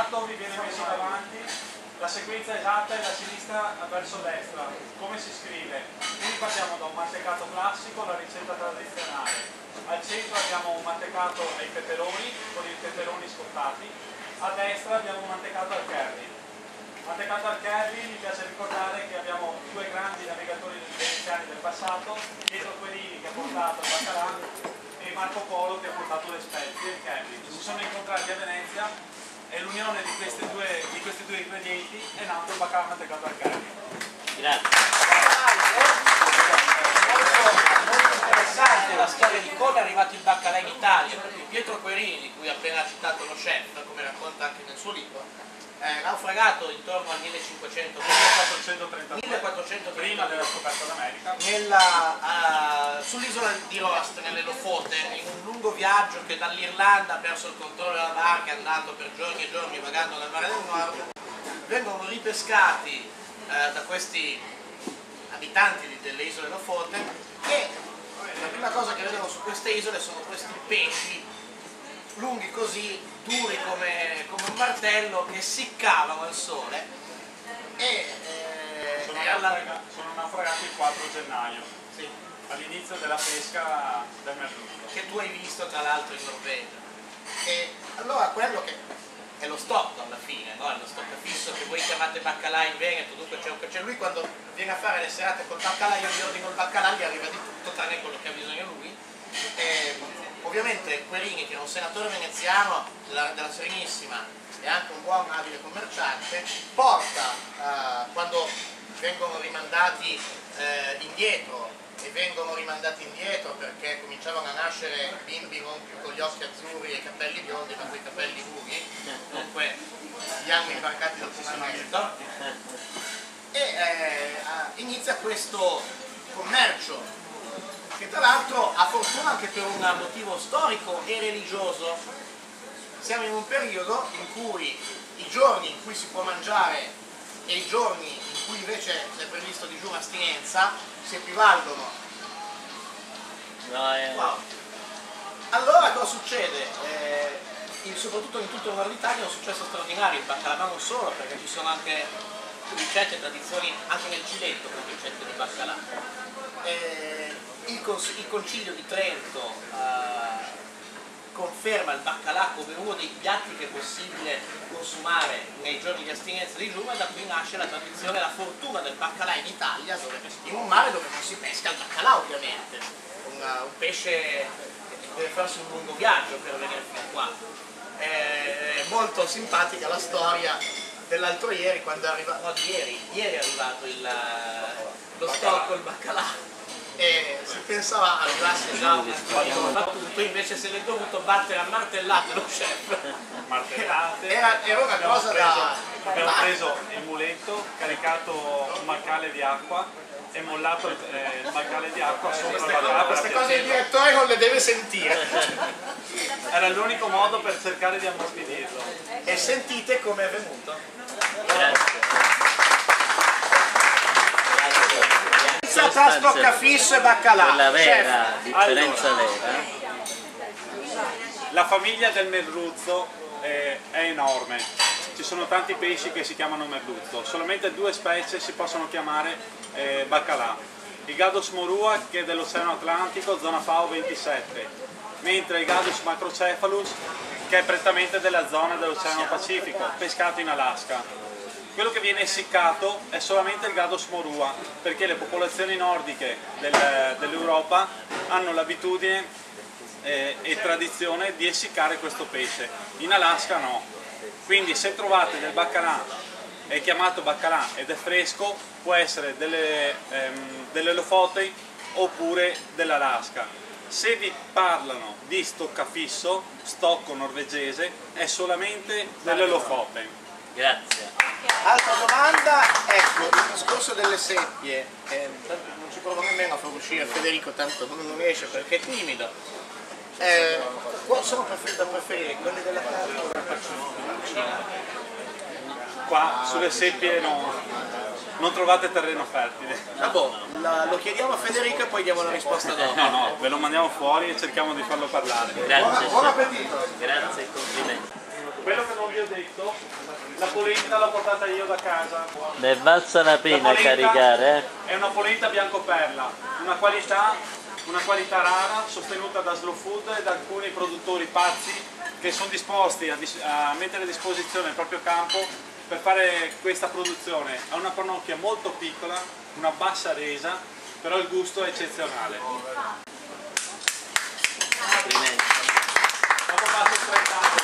mantecato vi viene messo davanti, la sequenza esatta è da sinistra verso destra, come si scrive? Quindi partiamo da un mantecato classico, la ricetta tradizionale. Al centro abbiamo un mantecato ai peperoni, con i peperoni scottati, a destra abbiamo un mantecato al curry. Mantecato al curry mi piace ricordare che abbiamo due grandi navigatori veneziani del passato, Pietro Querini che ha portato il baccalà e Marco Polo che ha portato le spezie, il curry. Si sono incontrati a Venezia e l'unione di, questi due ingredienti è nato il baccalà mantecato al curry. Grazie interessante la storia di come è arrivato il baccalà in Italia, perché Pietro Querini, di cui ha appena citato lo chef, come racconta anche nel suo libro, è naufragato intorno al 1500, 1430, prima della scoperta d'America, uh, sull'isola di Rost, nelle Lofote, in un lungo viaggio che dall'Irlanda ha perso il controllo della barca, andando per giorni e giorni vagando nel mare del nord, vengono ripescati uh, da questi abitanti delle isole Lofote che la prima cosa che vedono su queste isole sono questi pesci lunghi così, duri come, come un martello, che si cavano al sole e eh, sono, alla... sono naufragati il 4 gennaio sì. all'inizio della pesca del merluzzo che tu hai visto tra l'altro in Norvegia e allora quello che è lo stock alla fine, no? è lo stock fisso che voi chiamate baccalà in Veneto, dunque c'è cioè lui quando viene a fare le serate col baccalà, io gli ordino il baccalà, gli arriva di tutto tranne quello che ha bisogno lui. E, ovviamente Querini, che è un senatore veneziano della, della Serenissima e anche un buon abile commerciante, porta eh, quando vengono rimandati eh, indietro e vengono rimandati indietro perché cominciavano a nascere bimbi non più con gli occhi azzurri e i capelli biondi ma con i capelli lunghi, dunque gli hanno imbarcati dal Egitto e eh, inizia questo commercio che tra l'altro ha fortuna anche per un motivo storico e religioso. Siamo in un periodo in cui i giorni in cui si può mangiare e i giorni in cui invece è previsto digiuno astinenza si equivalgono. No, eh. wow. Allora cosa succede? Eh, in, soprattutto in tutto il nord Italia è un successo straordinario, il baccalà non solo perché ci sono anche ricette e tradizioni anche nel Ciletto con ricette di baccalà. Eh, il, il, Concilio di Trento eh, conferma il baccalà come uno dei piatti che è possibile consumare nei giorni di astinenza di giugno e da qui nasce la tradizione, la fortuna del baccalà in Italia, dove, in un mare dove non si pesca il baccalà ovviamente, un, un pesce che deve farsi un lungo viaggio per venire fino a qua. È molto simpatica la storia dell'altro ieri quando è arrivato, no di ieri, ieri è arrivato il, lo stocco, il baccalà e si pensava arrivasse già un battuto, invece se l'è dovuto battere a martellate lo chef. Martellate. Era, era una abbiamo cosa preso, da... Abbiamo preso il muletto, caricato un macale di acqua e mollato il, eh, il macale di acqua sopra queste la cose, Queste cose il direttore non le deve sentire. Era l'unico modo per cercare di ammorbidirlo. E sentite come è venuto. Grazie. Pizza tra stoccafisso e baccalà. Quella vera, Chef. differenza allora, vera. La famiglia del merluzzo è, è enorme. Ci sono tanti pesci che si chiamano merluzzo, solamente due specie si possono chiamare eh, baccalà. Il Gadus morua che è dell'Oceano Atlantico, zona FAO 27, mentre il Gadus macrocephalus che è prettamente della zona dell'Oceano Pacifico, pescato in Alaska quello che viene essiccato è solamente il Gados morua, perché le popolazioni nordiche del, dell'Europa hanno l'abitudine eh, e tradizione di essiccare questo pesce, in Alaska no. Quindi se trovate del baccalà, è chiamato baccalà ed è fresco, può essere delle, ehm, delle lofote oppure dell'Alaska. Se vi parlano di stoccafisso, stocco norvegese, è solamente delle lofote. Grazie. Altra domanda, ecco, il discorso delle seppie, eh, non ci provo nemmeno a far uscire Federico, tanto non riesce perché è timido. Eh, sono da preferire quelli della Pacifico? Qua sulle seppie no, non trovate terreno fertile. Ah, boh, la, lo chiediamo a Federico e poi diamo la risposta dopo. No, no, ve lo mandiamo fuori e cerchiamo di farlo parlare. Grazie. Buon appetito! Grazie, complimenti. Quello che non vi ho detto, la polenta l'ho portata io da casa. Ne valsa la La pena polenta caricare, eh? È una polenta bianco perla, una qualità, una qualità rara sostenuta da Slow Food e da alcuni produttori pazzi che sono disposti a, a mettere a disposizione il proprio campo per fare questa produzione. Ha una pannocchia molto piccola, una bassa resa, però il gusto è eccezionale. Dopo passo il